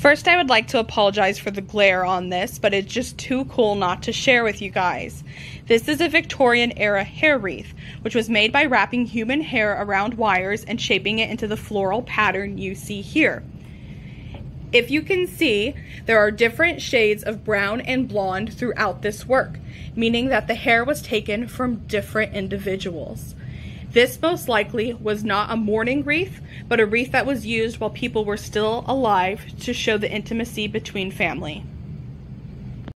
First, I would like to apologize for the glare on this, but it's just too cool not to share with you guys. This is a Victorian era hair wreath, which was made by wrapping human hair around wires and shaping it into the floral pattern you see here. If you can see, there are different shades of brown and blonde throughout this work, meaning that the hair was taken from different individuals. This most likely was not a mourning wreath, but a wreath that was used while people were still alive to show the intimacy between family.